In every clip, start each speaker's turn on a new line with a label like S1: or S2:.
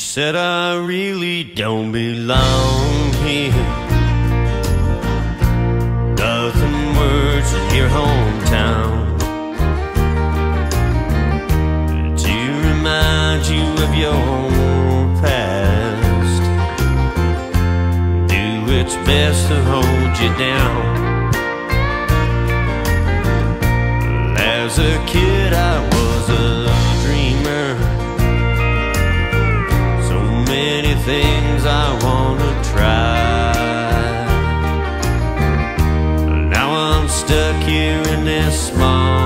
S1: said, I really don't belong here. Nothing worse than your hometown to remind you of your past. Do its best to hold you down. As a kid, I was. stuck here in this small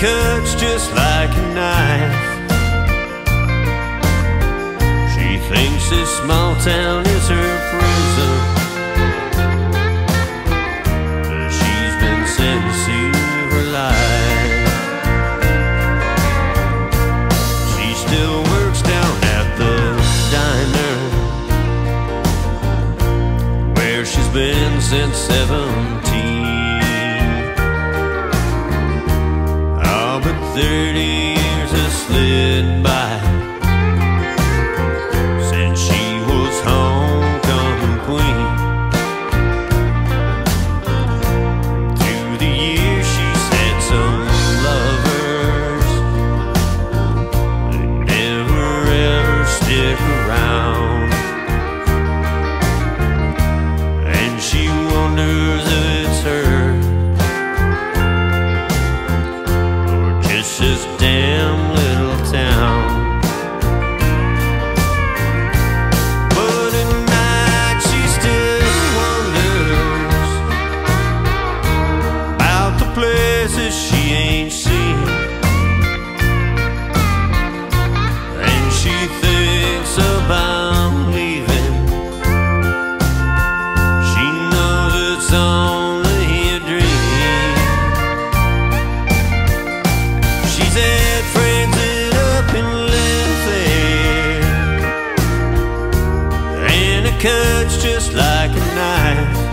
S1: cuts just like a knife. She thinks this small town is her prison. But she's been sentenced to her life. She still works down at the diner where she's been since 17. Thirty years a slip. this damn damn cuts just like a knife.